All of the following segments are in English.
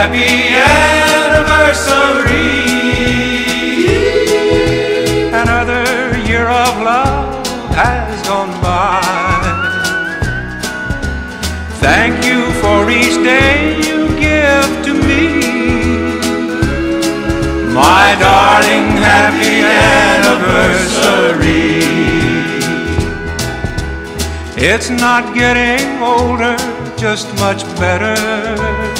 happy anniversary. Another year of love has gone by. Thank you for each day you give to me. My darling, happy anniversary. It's not getting older, just much better.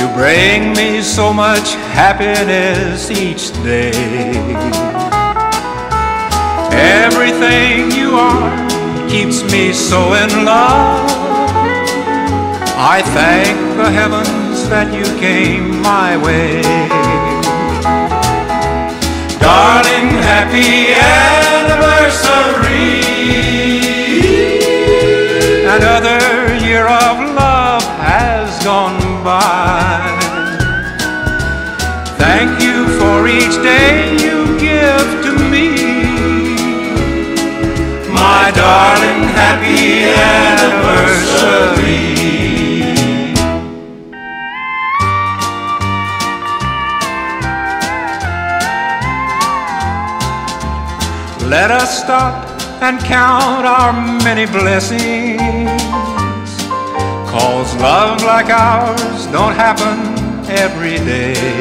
You bring me so much happiness each day. Everything you are keeps me so in love. I thank the heavens that you came my way. Darling, happy anniversary. Another year of Thank you for each day you give to me. My darling, happy anniversary. Let us stop and count our many blessings. Cause love like ours don't happen every day.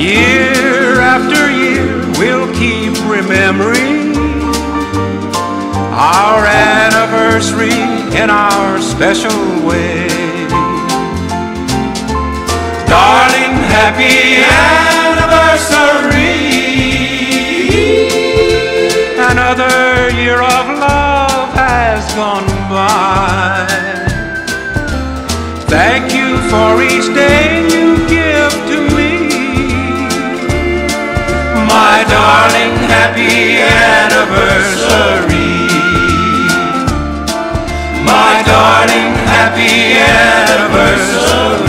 Year after year we'll keep remembering our anniversary in our special way. Darling, happy anniversary. Another year of love has gone by. Thank you for each day parting happy anniversary.